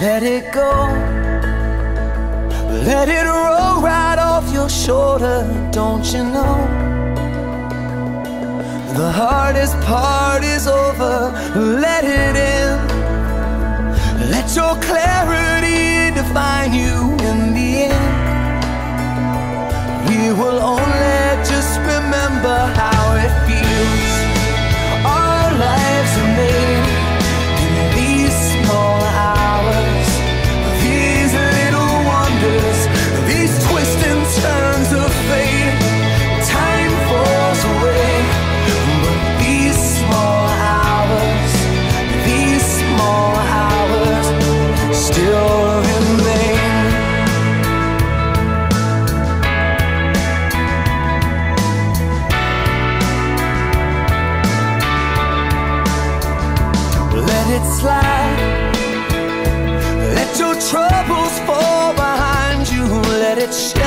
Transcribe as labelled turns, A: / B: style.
A: let it go. Let it roll right off your shoulder, don't you know? The hardest part is over, let it in. Let your clarity define you in it slide. Let your troubles fall behind you, let it shine.